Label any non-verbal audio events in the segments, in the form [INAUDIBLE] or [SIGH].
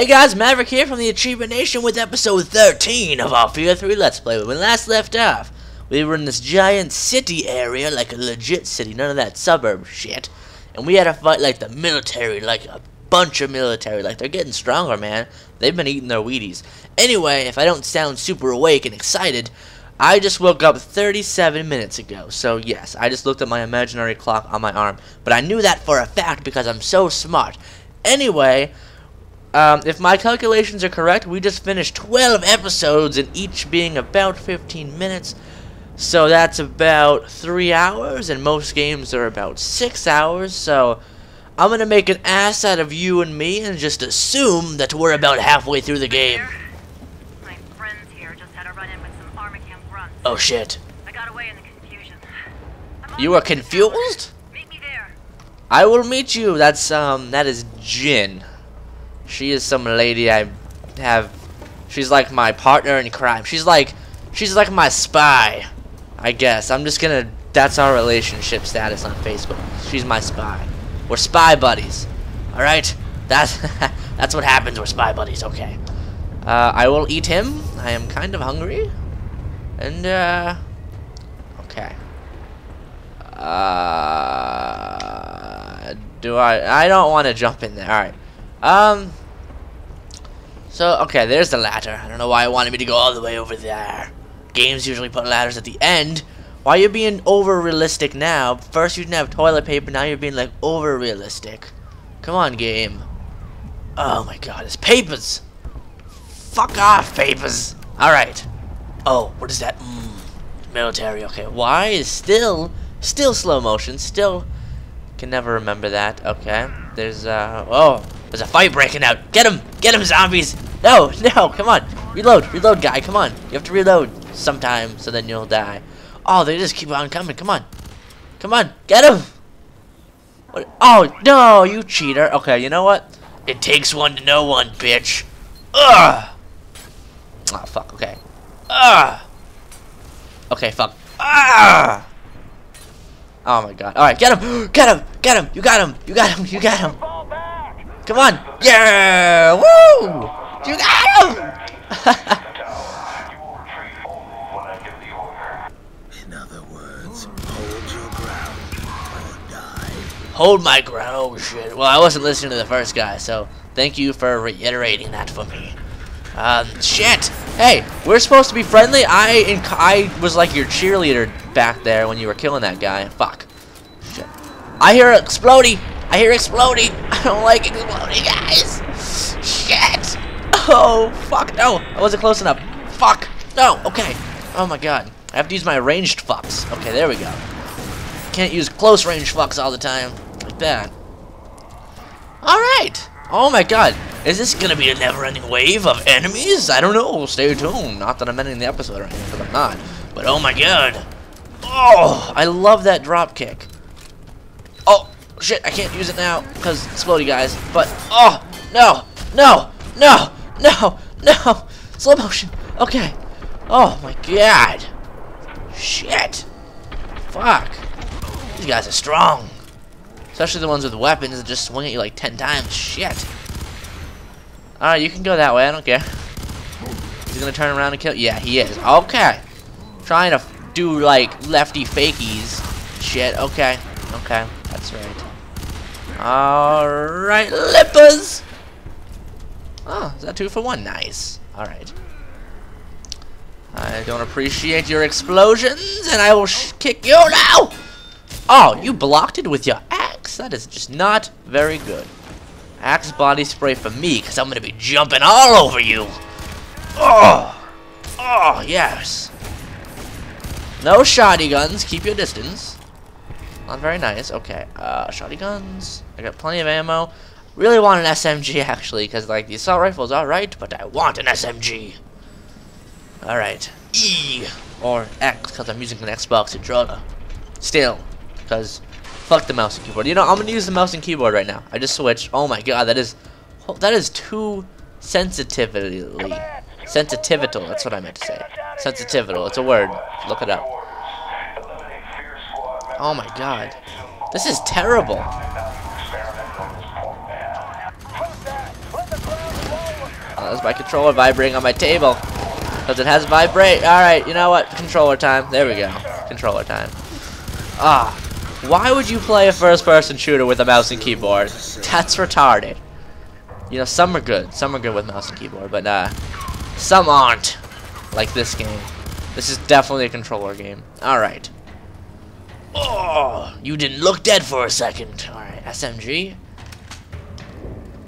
Hey guys, Maverick here from the Achievement Nation with episode 13 of our Fear 3 Let's Play. When we last left off, we were in this giant city area, like a legit city, none of that suburb shit. And we had to fight like the military, like a bunch of military. Like, they're getting stronger, man. They've been eating their Wheaties. Anyway, if I don't sound super awake and excited, I just woke up 37 minutes ago. So, yes, I just looked at my imaginary clock on my arm. But I knew that for a fact because I'm so smart. Anyway... Um, if my calculations are correct, we just finished 12 episodes, and each being about 15 minutes. So that's about 3 hours, and most games are about 6 hours, so I'm going to make an ass out of you and me and just assume that we're about halfway through the game. My friends here just had a run-in with some Armacham grunts. Oh shit. I got away in the confusion. You are confused? Meet me there. I will meet you. That's, um, that is Jin. She is some lady I have. She's like my partner in crime. She's like, she's like my spy. I guess. I'm just gonna. That's our relationship status on Facebook. She's my spy. We're spy buddies. All right. That's [LAUGHS] that's what happens. We're spy buddies. Okay. Uh, I will eat him. I am kind of hungry. And uh. Okay. Uh. Do I? I don't want to jump in there. All right. Um. So, okay, there's the ladder. I don't know why it wanted me to go all the way over there. Games usually put ladders at the end. Why you being over-realistic now? First you didn't have toilet paper, now you're being, like, over-realistic. Come on, game. Oh my god, it's papers! Fuck off, papers! Alright. Oh, what is that? Mm, military, okay. Why is still, still slow motion, still... Can never remember that. Okay. There's, uh, oh, there's a fight breaking out. Get him! Get him, zombies! No, [LAUGHS] no, come on. Reload, reload, guy, come on. You have to reload sometime, so then you'll die. Oh, they just keep on coming. Come on. Come on, get him! What? Oh, no, you cheater. Okay, you know what? It takes one to know one, bitch. Ugh! Oh, fuck, okay. Ugh! Okay, fuck. Ah! Oh my god. Alright, get him! [GASPS] Get him! Get him! You got him! You got him! You got him! Come on! Yeah! Woo! You got him! In other words, hold your ground or die. Hold my ground. Oh shit. Well, I wasn't listening to the first guy, so thank you for reiterating that for me. Um, shit. Hey, we're supposed to be friendly. I I was like your cheerleader back there when you were killing that guy. Fuck. Shit. I hear exploding. I hear exploding. [LAUGHS] I don't like exploding guys. Shit. Oh, fuck. No, I wasn't close enough. Fuck. No. Okay. Oh my god. I have to use my ranged fucks. Okay, there we go. Can't use close range fucks all the time. Like that. Alright. Oh my god. Is this gonna be a never ending wave of enemies? I don't know. Stay tuned. Not that I'm ending the episode right now, because I'm not. But oh my god. Oh, I love that drop kick. Shit. I can't use it now because explodey guys. But, oh, no, no, no, no, no. Slow motion. Okay. Oh my god. Shit. Fuck. These guys are strong. Especially the ones with weapons that just swing at you like 10 times. Shit. Alright, you can go that way. I don't care. He's gonna turn around and kill. Yeah, he is. Okay. Trying to do like lefty fakies. Shit. Okay. Okay. That's right. Alright, lippers! Oh, is that two for one? Nice. Alright. I don't appreciate your explosions, and I will kick you now! Oh, you blocked it with your axe? That is just not very good. Axe body spray for me, because I'm going to be jumping all over you. Oh! Oh, yes. No shoddy guns. Keep your distance. Not very nice. Okay. Uh, shoddy guns. I got plenty of ammo. Really want an SMG, [LAUGHS] actually, because, like, the assault rifle's alright, but I want an SMG. Alright. E. Or X, because I'm using an Xbox controller. Still. Because, fuck the mouse and keyboard. You know, I'm going to use the mouse and keyboard right now. I just switched. Oh my god, that is... That is too sensitively. Sensitivital, that's what I meant to say. Sensitivital, it's a word. Look it up. Oh my god. This is terrible. Is my controller vibrating on my table? Because it has vibrate. Alright, you know what? Controller time. There we go. Controller time. Ah. Why would you play a first-person shooter with a mouse and keyboard? That's retarded. You know, some are good. Some are good with mouse and keyboard, but uh, some aren't. Like this game. This is definitely a controller game. Alright. Oh, you didn't look dead for a second. Alright, SMG.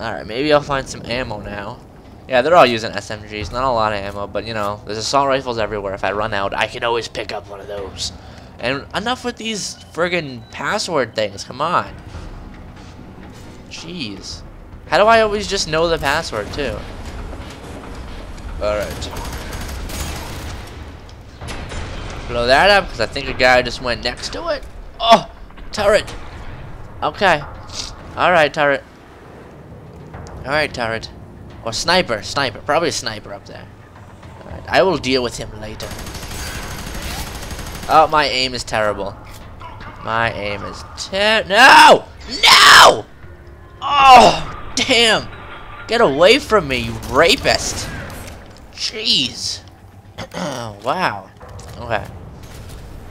Alright, maybe I'll find some ammo now. Yeah, they're all using SMGs. Not a lot of ammo, but you know, there's assault rifles everywhere. If I run out, I can always pick up one of those. And enough with these friggin' password things. Come on. Jeez. How do I always just know the password, too? Alright. Blow that up, because I think a guy just went next to it. Oh! Turret! Okay. Alright, turret. Alright, turret. Or sniper, sniper. Probably a sniper up there. Alright, I will deal with him later. Oh, my aim is terrible. My aim is ter- No! No! Oh, damn! Get away from me, you rapist! Jeez. [CLEARS THROAT] wow. Okay.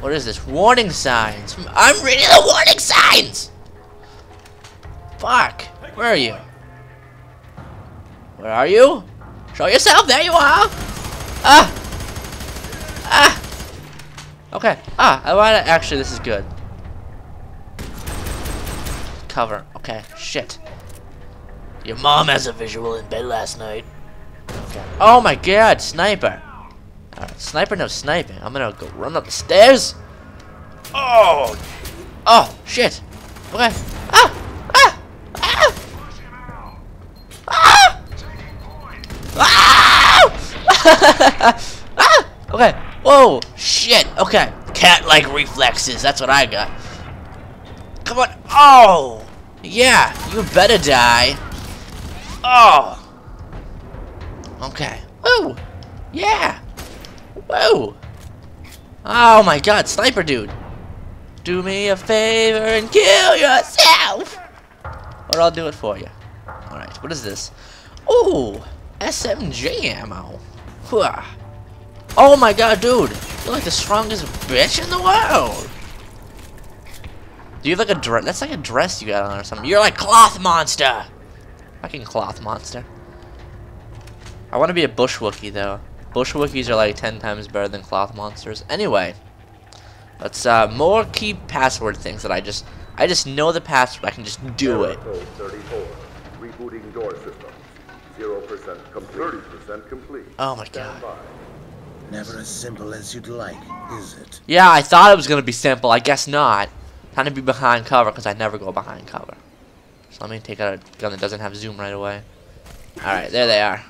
What is this? Warning signs. I'm reading the warning signs! Fuck. Where are you? Where are you? Show yourself. There you are. Ah. Ah. Okay. Ah, I want to. Actually, this is good. Cover. Okay. Shit. Your mom has a visual in bed last night. Okay. Oh my god, sniper. Sniper no sniping. I'm gonna go run up the stairs. Oh. Oh, shit. Okay. Ah. Ah. Ah. Ah. ah. Okay. Whoa. Shit. Okay. Cat-like reflexes. That's what I got. Come on. Oh. Yeah. You better die. Oh. Okay. Woo. Yeah. Woo. Oh my god, sniper dude. Do me a favor and kill yourself. Or I'll do it for you. Alright, what is this? Oh, SMG ammo. Hooah. Oh my god, dude. You're like the strongest bitch in the world. Do you have like a dress? That's like a dress you got on or something. You're like cloth monster. Fucking cloth monster. I want to be a bush Wookie though. Bush Wookiees are like 10 times better than cloth monsters. Anyway, let's uh, more key password things that I just I just know the password. I can just do it. 34. Rebooting door system. 0% complete. 30% complete. Oh my god. Never as simple as you'd like, is it? Yeah, I thought it was gonna be simple. I guess not. Time to be behind cover because I never go behind cover. So let me take out a gun that doesn't have zoom right away. All right, there they are.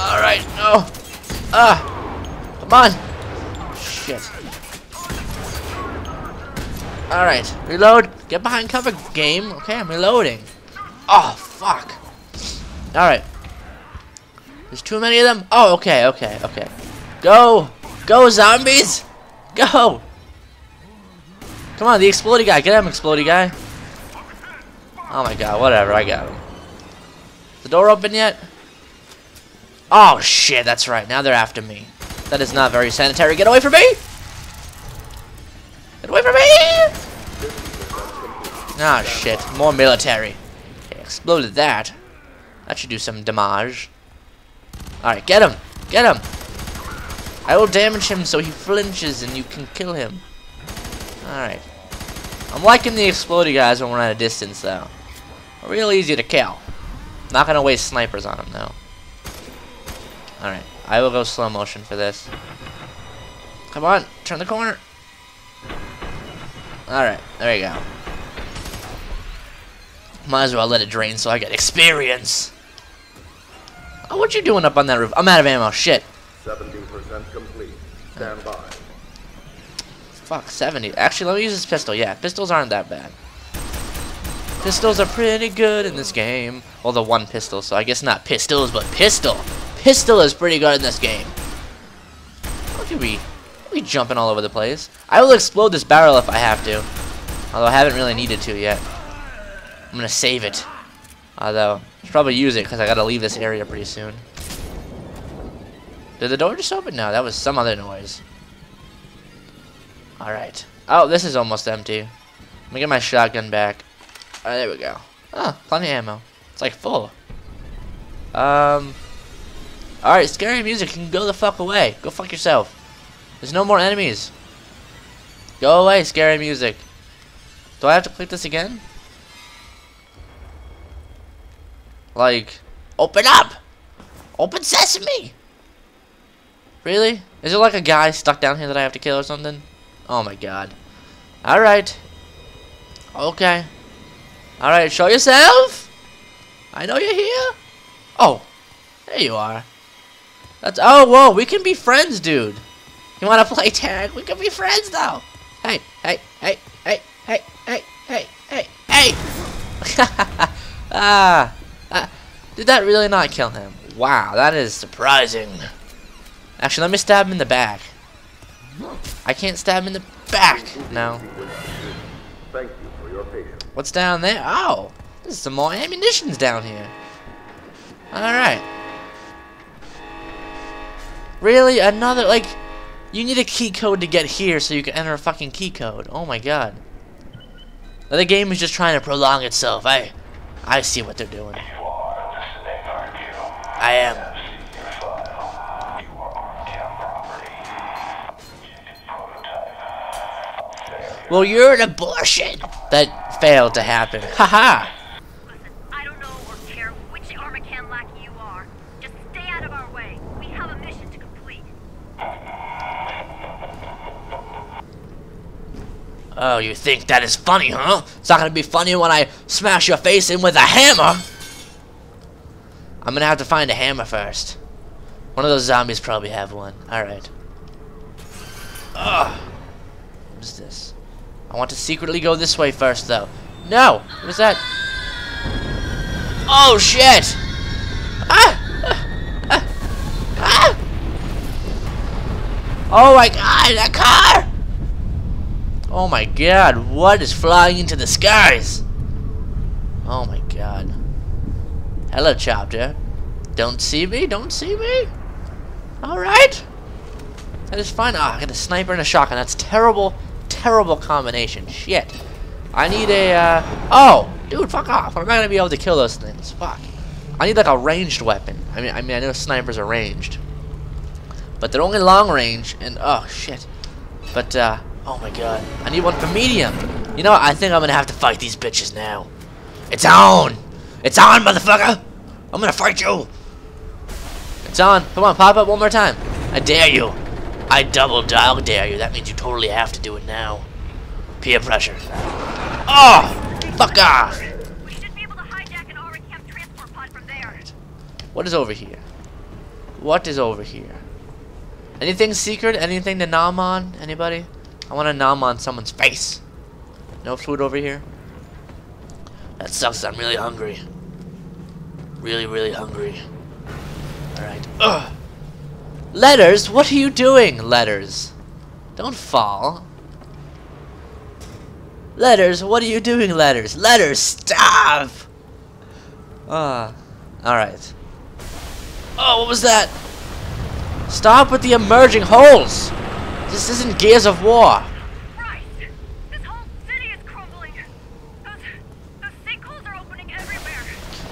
All right, no. Ah, come on. Shit. All right, reload. Get behind cover, game. Okay, I'm reloading. Oh fuck. All right. There's too many of them. Oh, okay, okay, okay. Go, go, zombies. Go. Come on, the explodey guy. Get him, explodey guy. Oh my god, whatever. I got him. The door open yet? Oh shit, that's right. Now they're after me. That is not very sanitary. Get away from me! Get away from me! Ah shit, more military. Okay, exploded that. That should do some damage. Alright, get him! Get him! I will damage him so he flinches and you can kill him. Alright. I'm liking the explodey guys when we're at a distance though. Real easy to kill. Not gonna waste snipers on them though. Alright, I will go slow motion for this. Come on, turn the corner. Alright, there you go. Might as well let it drain so I get experience. Oh, what you doing up on that roof? I'm out of ammo, shit. 70% complete. Stand by. Fuck, 70. Actually, let me use this pistol. Yeah, pistols aren't that bad. Pistols are pretty good in this game. Well, the one pistol, so I guess not pistols, but pistol. Pistol is pretty good in this game. Look at me. We jumping all over the place. I will explode this barrel if I have to. Although I haven't really needed to yet. I'm gonna save it. Although, Should probably use it because I gotta leave this area pretty soon. Did the door just open? No, that was some other noise. Alright. Oh, this is almost empty. Let me get my shotgun back. Alright, there we go. Oh, plenty of ammo. It's like full. Um. Alright, scary music. You can go the fuck away. Go fuck yourself. There's no more enemies. Go away, scary music. Do I have to click this again? Like, open up! Open sesame! Really? Is there like a guy stuck down here that I have to kill or something? Oh my god. Alright. Okay. Alright, show yourself! I know you're here. Oh, there you are. That's, oh, whoa, we can be friends, dude. You wanna play tag? We can be friends, though. Hey, hey, hey, hey, hey, hey, hey, hey, hey! [LAUGHS] ah, [LAUGHS] did that really not kill him? Wow, that is surprising. Actually, let me stab him in the back. I can't stab him in the back. No. Thank you for your patience. What's down there? Oh, there's some more ammunitions down here. Alright. Really? Another, like, you need a key code to get here so you can enter a fucking key code. Oh my god. The game is just trying to prolong itself. I, I see what they're doing. I am. Well, you're an abortion. That failed to happen. Haha. Listen, I don't know or care which Armacham lackey you are. Just stay out of our way. We have a mission to complete. Oh, you think that is funny, huh? It's not gonna be funny when I smash your face in with a hammer. I'm gonna have to find a hammer first. One of those zombies probably have one. Alright. Ugh. What is this? I want to secretly go this way first, though. No! What is that? Oh, shit! Ah! Ah! Ah! Oh my god, that car! Oh my god, what is flying into the skies? Oh my god. Hello, chopper. Don't see me? Don't see me? Alright. That is fine. Ah, I got a sniper and a shotgun. That's terrible, terrible combination. Shit. I need a, uh... Oh! Dude, fuck off. I'm not gonna be able to kill those things. Fuck. I need like a ranged weapon. I mean, I mean, I know snipers are ranged. But they're only long range, and... Oh, shit. But, uh... Oh my god. I need one for medium. You know? I think I'm gonna have to fight these bitches now. It's on! It's on, motherfucker! I'm gonna fight you! It's on. Come on, pop up one more time. I dare you. I double dog dare you. That means you totally have to do it now. Peer pressure. Oh! Fuck off! We should be able to hijack an Armacham transport pod from there. What is over here? What is over here? Anything secret? Anything to nom on? Anybody? I want to nom on someone's face. No food over here? That sucks. I'm really hungry. Really, really hungry. Alright. Ugh! Letters? What are you doing, Letters? Don't fall. Letters? What are you doing, Letters? Letters, stop! Ah. Alright. Oh, what was that? Stop with the emerging holes! This isn't Gears of War. Christ! This whole city is crumbling. Those, those sinkholes are opening everywhere.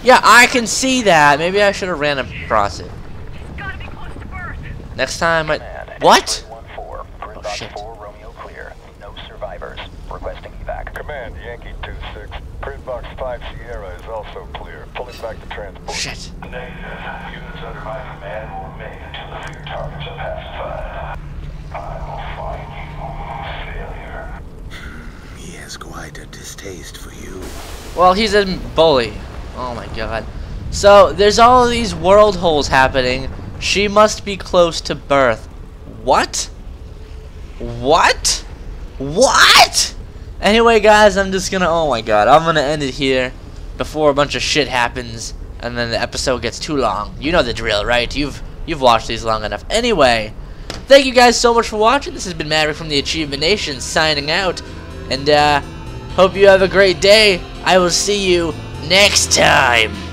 Yeah, I can see that. Maybe I should have ran across it. It's gotta be close to Birth. Next time I... What? Yankee 1-4, Grid Oh, shit. Romeo clear. No survivors. Requesting evac. Command, Yankee 2-6. Grid Box 5 Sierra is also clear. Pulling back the transport. Shit. Negative. Units under my command will remain until the fear targets are pacified. I will find you, failure. He has quite a distaste for you. Well, he's a bully. Oh my god. So, there's all these world holes happening. She must be close to birth. What? What? What? Anyway, guys, I'm just gonna. Oh my god, I'm gonna end it here before a bunch of shit happens and then the episode gets too long. You know the drill, right? You've you've watched these long enough. Anyway, thank you guys so much for watching. This has been Maverick from the Achievement Nation signing out, and uh, hope you have a great day. I will see you next time.